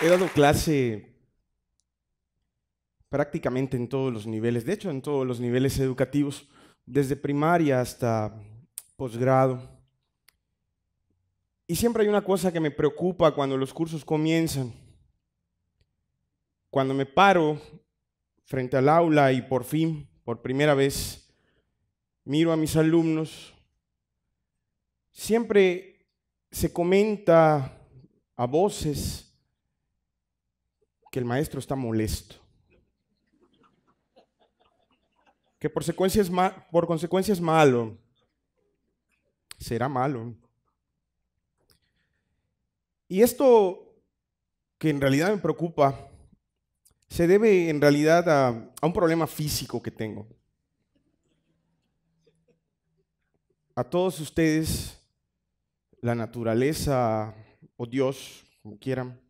He dado clase prácticamente en todos los niveles, de hecho en todos los niveles educativos, desde primaria hasta posgrado. Y siempre hay una cosa que me preocupa cuando los cursos comienzan. Cuando me paro frente al aula y por fin, por primera vez, miro a mis alumnos, siempre se comenta a voces el maestro está molesto. Que por consecuencia es, por consecuencia es malo. Será malo. Y esto que en realidad me preocupa se debe en realidad a, a un problema físico que tengo. A todos ustedes, la naturaleza o Dios, como quieran,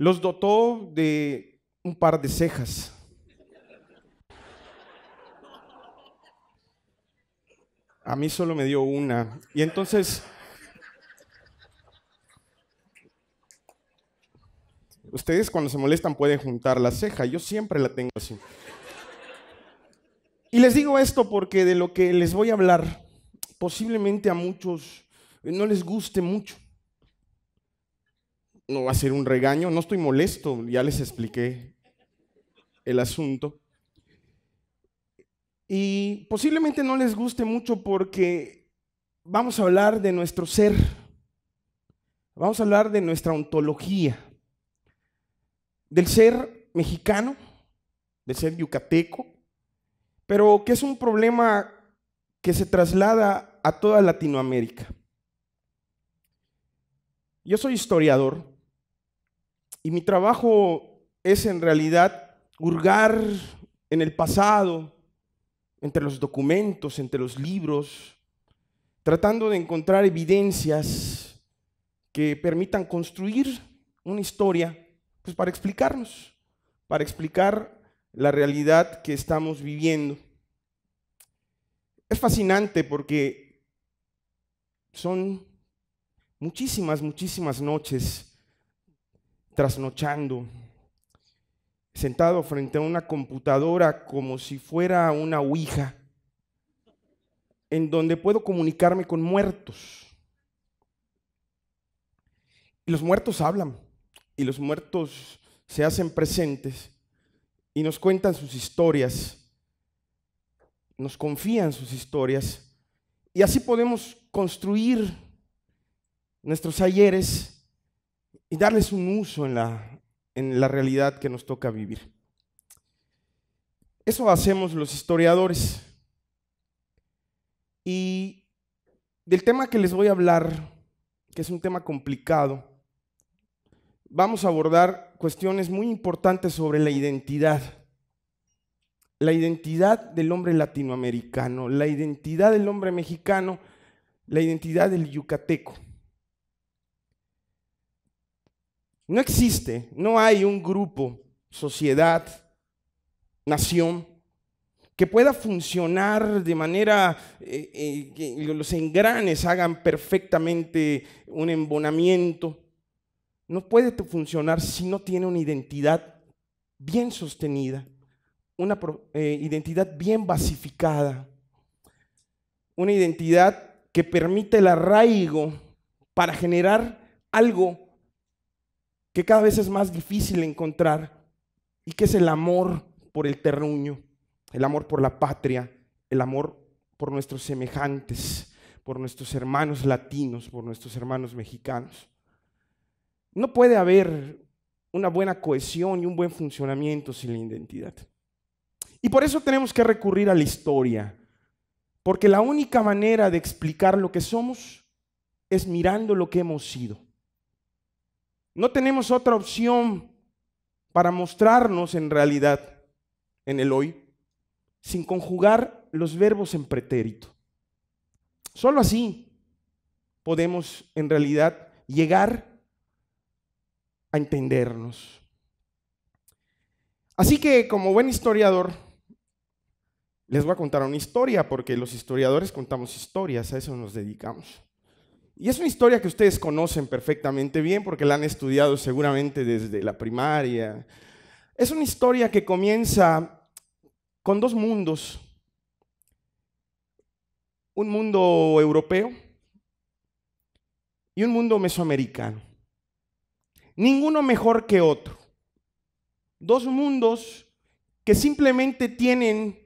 los dotó de un par de cejas. A mí solo me dio una. Y entonces, ustedes cuando se molestan pueden juntar la ceja. Yo siempre la tengo así. Y les digo esto porque de lo que les voy a hablar, posiblemente a muchos no les guste mucho no va a ser un regaño, no estoy molesto, ya les expliqué el asunto. Y posiblemente no les guste mucho porque vamos a hablar de nuestro ser, vamos a hablar de nuestra ontología, del ser mexicano, del ser yucateco, pero que es un problema que se traslada a toda Latinoamérica. Yo soy historiador y mi trabajo es en realidad hurgar en el pasado, entre los documentos, entre los libros, tratando de encontrar evidencias que permitan construir una historia pues para explicarnos, para explicar la realidad que estamos viviendo. Es fascinante porque son muchísimas, muchísimas noches trasnochando, sentado frente a una computadora como si fuera una ouija, en donde puedo comunicarme con muertos. Y los muertos hablan, y los muertos se hacen presentes y nos cuentan sus historias, nos confían sus historias, y así podemos construir nuestros ayeres y darles un uso en la, en la realidad que nos toca vivir. Eso hacemos los historiadores. Y del tema que les voy a hablar, que es un tema complicado, vamos a abordar cuestiones muy importantes sobre la identidad. La identidad del hombre latinoamericano, la identidad del hombre mexicano, la identidad del yucateco. No existe, no hay un grupo, sociedad, nación que pueda funcionar de manera eh, eh, que los engranes hagan perfectamente un embonamiento. No puede funcionar si no tiene una identidad bien sostenida, una eh, identidad bien basificada, una identidad que permite el arraigo para generar algo que cada vez es más difícil encontrar y que es el amor por el terruño, el amor por la patria, el amor por nuestros semejantes, por nuestros hermanos latinos, por nuestros hermanos mexicanos. No puede haber una buena cohesión y un buen funcionamiento sin la identidad. Y por eso tenemos que recurrir a la historia, porque la única manera de explicar lo que somos es mirando lo que hemos sido. No tenemos otra opción para mostrarnos en realidad en el hoy sin conjugar los verbos en pretérito. Solo así podemos en realidad llegar a entendernos. Así que como buen historiador, les voy a contar una historia, porque los historiadores contamos historias, a eso nos dedicamos. Y es una historia que ustedes conocen perfectamente bien porque la han estudiado seguramente desde la primaria. Es una historia que comienza con dos mundos. Un mundo europeo y un mundo mesoamericano. Ninguno mejor que otro. Dos mundos que simplemente tienen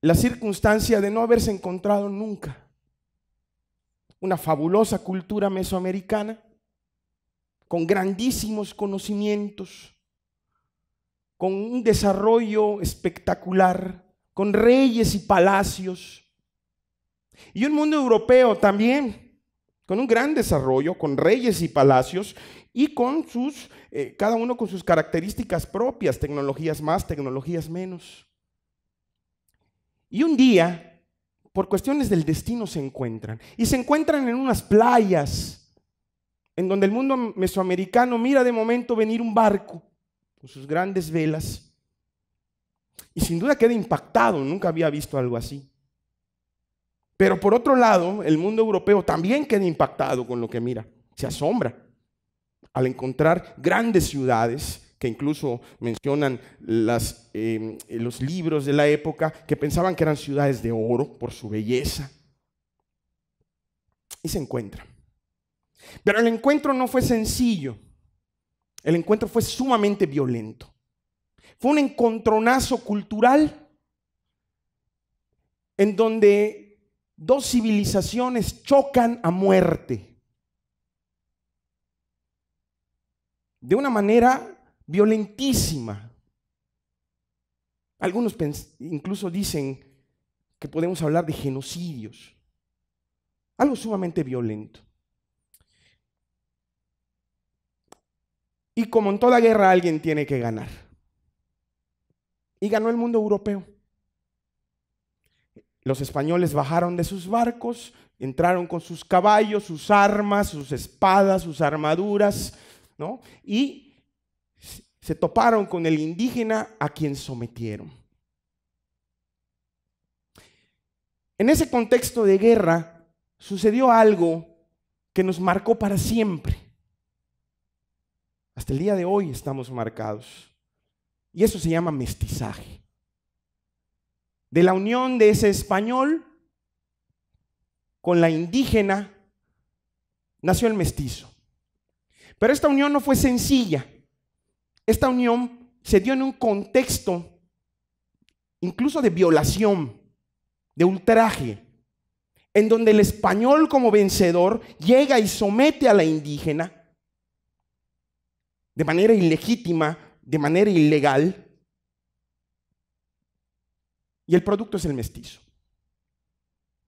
la circunstancia de no haberse encontrado nunca una fabulosa cultura mesoamericana, con grandísimos conocimientos, con un desarrollo espectacular, con reyes y palacios. Y un mundo europeo también, con un gran desarrollo, con reyes y palacios y con sus, eh, cada uno con sus características propias, tecnologías más, tecnologías menos. Y un día, por cuestiones del destino se encuentran. Y se encuentran en unas playas, en donde el mundo mesoamericano mira de momento venir un barco con sus grandes velas. Y sin duda queda impactado, nunca había visto algo así. Pero por otro lado, el mundo europeo también queda impactado con lo que mira, se asombra al encontrar grandes ciudades que incluso mencionan em, los libros de la época, que pensaban que eran ciudades de oro por su belleza. Y se encuentran. Pero el encuentro no fue sencillo. El encuentro fue sumamente violento. Fue un encontronazo cultural en donde dos civilizaciones chocan a muerte. De una manera violentísima. Algunos incluso dicen que podemos hablar de genocidios. Algo sumamente violento. Y como en toda guerra alguien tiene que ganar. Y ganó el mundo europeo. Los españoles bajaron de sus barcos, entraron con sus caballos, sus armas, sus espadas, sus armaduras, ¿no? Y se toparon con el indígena a quien sometieron. En ese contexto de guerra sucedió algo que nos marcó para siempre. Hasta el día de hoy estamos marcados. Y eso se llama mestizaje. De la unión de ese español con la indígena nació el mestizo. Pero esta unión no fue sencilla. Esta unión se dio en un contexto incluso de violación, de ultraje, en donde el español como vencedor llega y somete a la indígena de manera ilegítima, de manera ilegal, y el producto es el mestizo.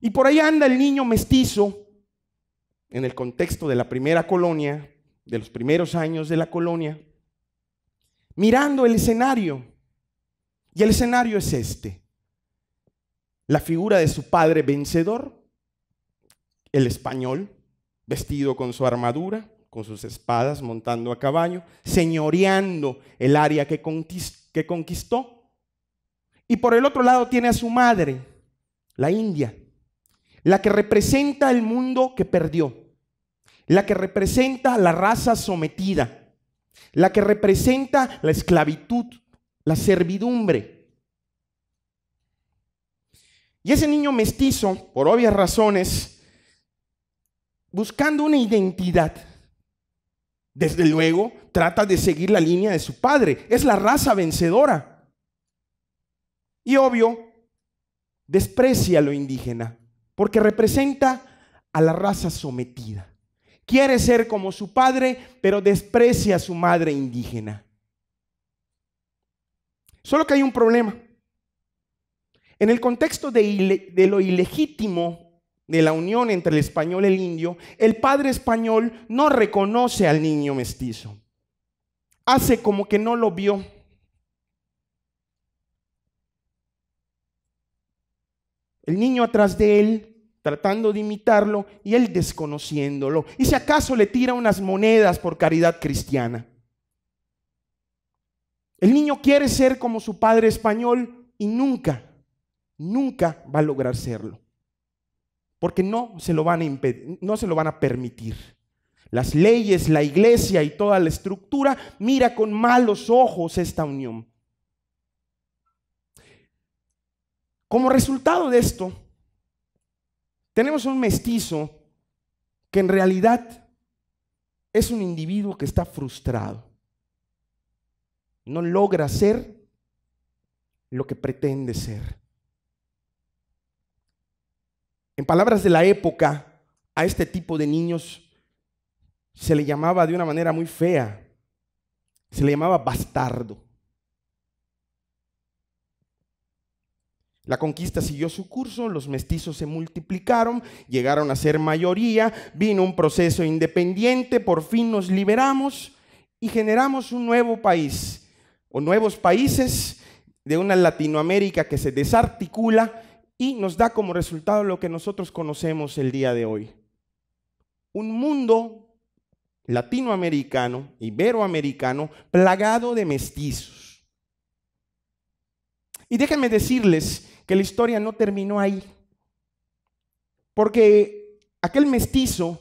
Y por ahí anda el niño mestizo en el contexto de la primera colonia, de los primeros años de la colonia, mirando el escenario. Y el escenario es este. La figura de su padre vencedor, el español, vestido con su armadura, con sus espadas, montando a caballo, señoreando el área que conquistó. Y por el otro lado tiene a su madre, la India, la que representa el mundo que perdió, la que representa la raza sometida la que representa la esclavitud, la servidumbre. Y ese niño mestizo, por obvias razones, buscando una identidad, desde luego trata de seguir la línea de su padre. Es la raza vencedora. Y obvio, desprecia lo indígena, porque representa a la raza sometida. Quiere ser como su padre, pero desprecia a su madre indígena. Solo que hay un problema. En el contexto de, lo ilegítimo de la unión entre el español y el indio, el padre español no reconoce al niño mestizo. Hace como que no lo vio. El niño atrás de él tratando de imitarlo y él desconociéndolo. Y si acaso le tira unas monedas por caridad cristiana. El niño quiere ser como su padre español y nunca, nunca va a lograr serlo. porque no se lo van a no se lo van a permitir. Las leyes, la iglesia y toda la estructura mira con malos ojos esta unión. Como resultado de esto, tenemos un mestizo que en realidad es un individuo que está frustrado. No logra ser lo que pretende ser. En palabras de la época, a este tipo de niños se le llamaba de una manera muy fea, se le llamaba bastardo. La conquista siguió su curso, los mestizos se multiplicaron, llegaron a ser mayoría, vino un proceso independiente, por fin nos liberamos y generamos un nuevo país o nuevos países de una Latinoamérica que se desarticula y nos da como resultado lo que nosotros conocemos el día de hoy. Un mundo latinoamericano, iberoamericano, plagado de mestizos. Y déjenme decirles que la historia no terminó ahí. Porque aquel mestizo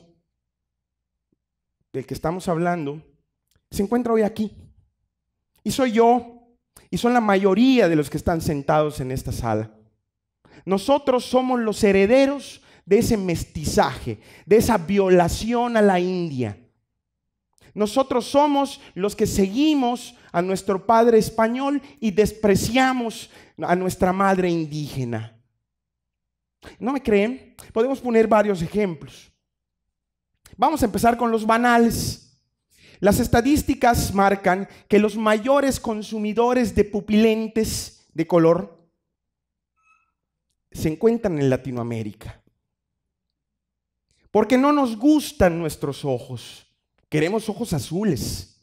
del que estamos hablando se encuentra hoy aquí. Y soy yo, y son la mayoría de los que están sentados en esta sala. Nosotros somos los herederos de ese mestizaje, de esa violación a la India. Nosotros somos los que seguimos a nuestro padre español y despreciamos a nuestra madre indígena. ¿No me creen? Podemos poner varios ejemplos. Vamos a empezar con los banales. Las estadísticas marcan que los mayores consumidores de pupilentes de color se encuentran en Latinoamérica. Porque no nos gustan nuestros ojos. Queremos ojos azules.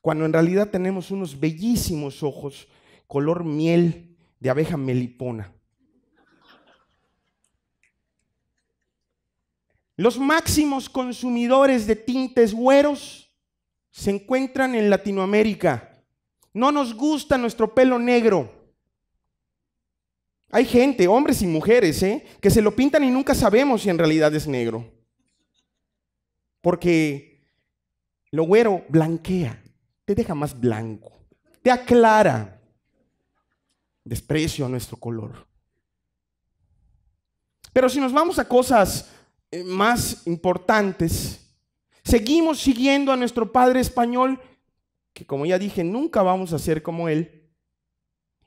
Cuando en realidad tenemos unos bellísimos ojos color miel de abeja melipona. Los máximos consumidores de tintes güeros se encuentran en Latinoamérica. No nos gusta nuestro pelo negro. Hay gente, hombres y mujeres, ¿eh? que se lo pintan y nunca sabemos si en realidad es negro. Porque lo güero blanquea, te deja más blanco, te aclara desprecio a nuestro color. Pero si nos vamos a cosas eh, más importantes, seguimos siguiendo a nuestro Padre español, que como ya dije, nunca vamos a ser como Él,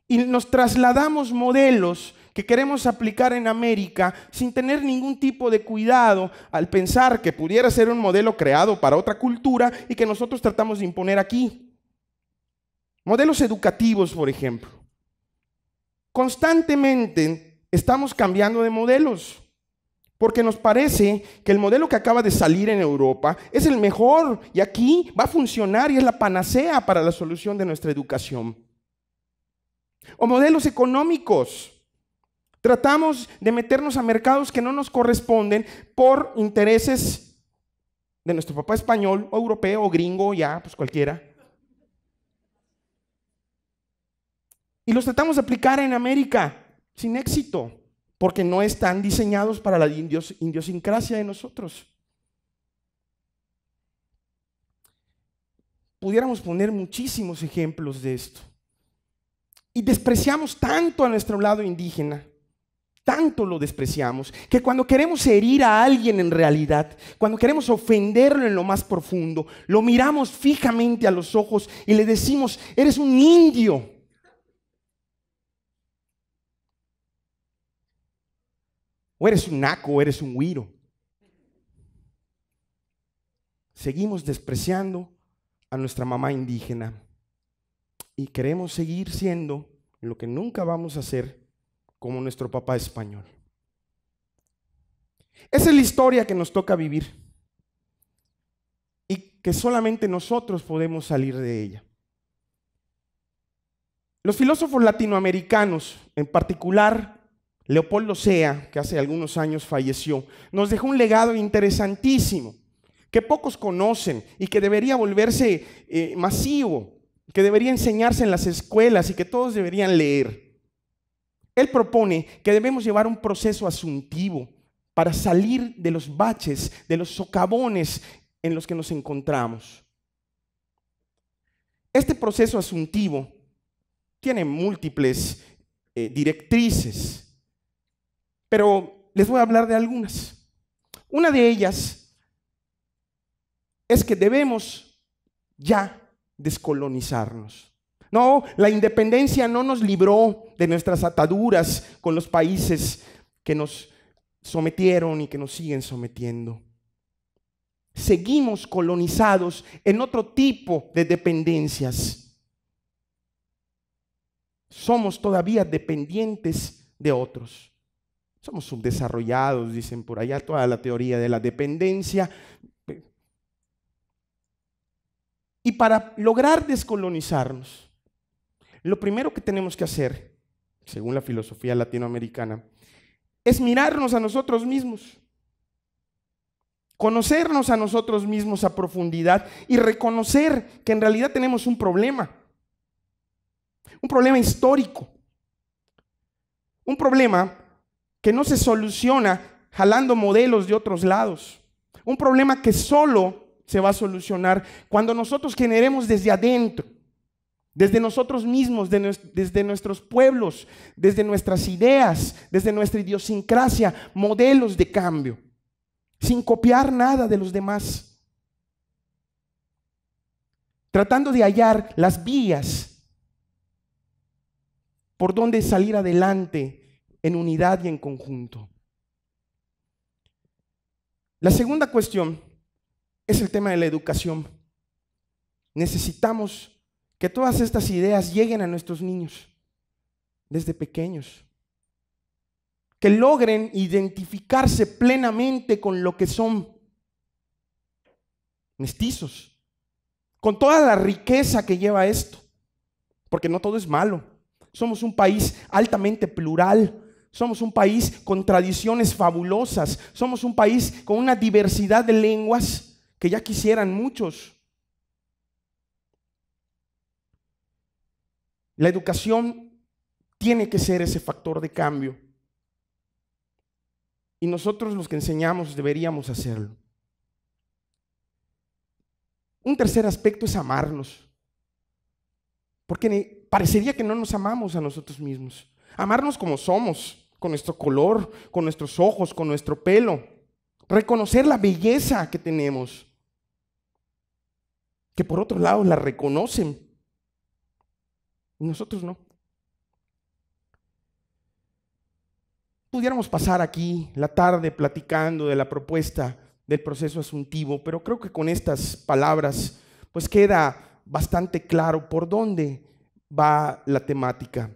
y nos trasladamos modelos que queremos aplicar en América sin tener ningún tipo de cuidado al pensar que pudiera ser un modelo creado para otra cultura y que nosotros tratamos de imponer aquí. Modelos educativos, por ejemplo. Constantemente estamos cambiando de modelos. Porque nos parece que el modelo que acaba de salir en Europa es el mejor y aquí va a funcionar y es la panacea para la solución de nuestra educación. O modelos económicos. Tratamos de meternos a mercados que no nos corresponden por intereses de nuestro papá español o europeo o gringo, ya, pues cualquiera. Y los tratamos de aplicar en América sin éxito, porque no están diseñados para la idiosincrasia de nosotros. Pudiéramos poner muchísimos ejemplos de esto. Y despreciamos tanto a nuestro lado indígena, tanto lo despreciamos, que cuando queremos herir a alguien en realidad, cuando queremos ofenderlo en lo más profundo, lo miramos fijamente a los ojos y le decimos, eres un indio. O eres un naco o eres un huiro. Seguimos despreciando a nuestra mamá indígena y queremos seguir siendo lo que nunca vamos a ser como nuestro papá español. Esa es la historia que nos toca vivir y que solamente nosotros podemos salir de ella. Los filósofos latinoamericanos, en particular Leopoldo Sea, que hace algunos años falleció, nos dejó un legado interesantísimo que pocos conocen y que debería volverse eh, masivo, que debería enseñarse en las escuelas y que todos deberían leer. Él propone que debemos llevar un proceso asuntivo para salir de los baches, de los socavones en los que nos encontramos. Este proceso asuntivo tiene múltiples eh, directrices, pero les voy a hablar de algunas. Una de ellas es que debemos ya descolonizarnos. No, la independencia no nos libró de nuestras ataduras con los países que nos sometieron y que nos siguen sometiendo. Seguimos colonizados en otro tipo de dependencias. Somos todavía dependientes de otros. Somos subdesarrollados, dicen por allá toda la teoría de la dependencia. Y para lograr descolonizarnos, lo primero que tenemos que hacer, según la filosofía latinoamericana, es mirarnos a nosotros mismos, conocernos a nosotros mismos a profundidad y reconocer que en realidad tenemos un problema, un problema histórico, un problema que no se soluciona jalando modelos de otros lados, un problema que solo se va a solucionar cuando nosotros generemos desde adentro desde nosotros mismos, desde nuestros pueblos, desde nuestras ideas, desde nuestra idiosincrasia, modelos de cambio, sin copiar nada de los demás, tratando de hallar las vías por donde salir adelante en unidad y en conjunto. La segunda cuestión es el tema de la educación. Necesitamos que todas estas ideas lleguen a nuestros niños desde pequeños. Que logren identificarse plenamente con lo que son mestizos, con toda la riqueza que lleva esto, porque no todo es malo. Somos un país altamente plural, somos un país con tradiciones fabulosas, somos un país con una diversidad de lenguas que ya quisieran muchos. La educación tiene que ser ese factor de cambio. Y nosotros los que enseñamos deberíamos hacerlo. Un tercer aspecto es amarnos. Porque parecería que no nos amamos a nosotros mismos. Amarnos como somos, con nuestro color, con nuestros ojos, con nuestro pelo. Reconocer la belleza que tenemos. Que por otro lado la reconocen nosotros no. Pudiéramos pasar aquí la tarde platicando de la propuesta del proceso asuntivo, pero creo que con estas palabras pues queda bastante claro por dónde va la temática.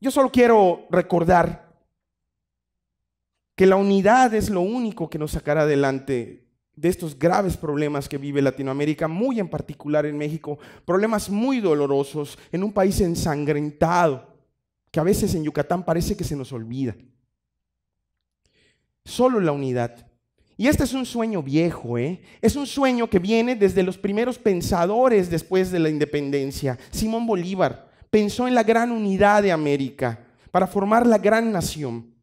Yo solo quiero recordar que la unidad es lo único que nos sacará adelante de estos graves problemas que vive Latinoamérica, muy en particular en México, problemas muy dolorosos en un país ensangrentado, que a veces en Yucatán parece que se nos olvida. Solo la unidad. Y este es un sueño viejo, ¿eh? Es un sueño que viene desde los primeros pensadores después de la independencia. Simón Bolívar pensó en la gran unidad de América para formar la gran nación.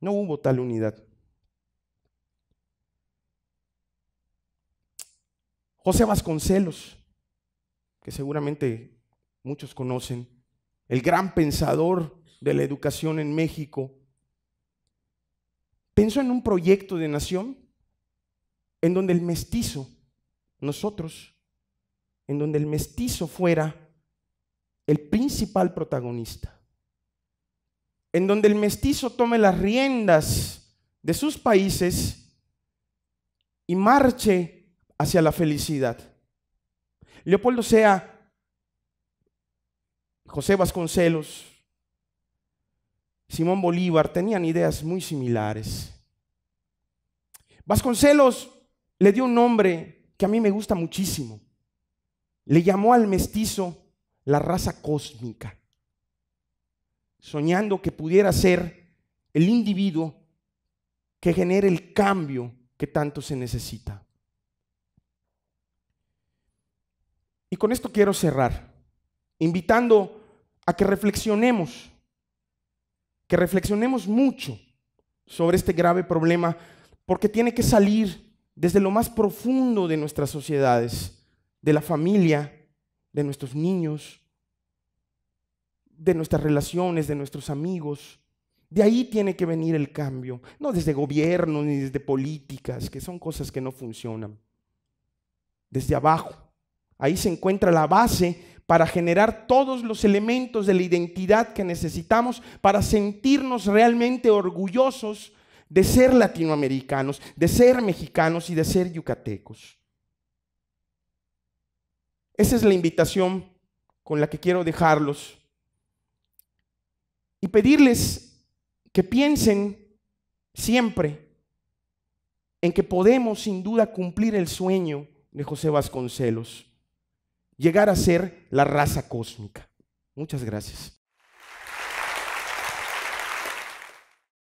No hubo tal unidad. José Vasconcelos, que seguramente muchos conocen, el gran pensador de la educación en México, pensó en un proyecto de nación en donde el mestizo, nosotros, en donde el mestizo fuera el principal protagonista en donde el mestizo tome las riendas de sus países y marche hacia la felicidad. Leopoldo Sea, José Vasconcelos, Simón Bolívar tenían ideas muy similares. Vasconcelos le dio un nombre que a mí me gusta muchísimo. Le llamó al mestizo la raza cósmica soñando que pudiera ser el individuo que genere el cambio que tanto se necesita. Y con esto quiero cerrar, invitando a que reflexionemos, que reflexionemos mucho sobre este grave problema, porque tiene que salir desde lo más profundo de nuestras sociedades, de la familia, de nuestros niños, de nuestras relaciones, de nuestros amigos. De ahí tiene que venir el cambio, no desde gobierno ni desde políticas, que son cosas que no funcionan. Desde abajo. Ahí se encuentra la base para generar todos los elementos de la identidad que necesitamos para sentirnos realmente orgullosos de ser latinoamericanos, de ser mexicanos y de ser yucatecos. Esa es la invitación con la que quiero dejarlos y pedirles que piensen siempre en que podemos sin duda cumplir el sueño de José Vasconcelos, llegar a ser la raza cósmica. Muchas gracias.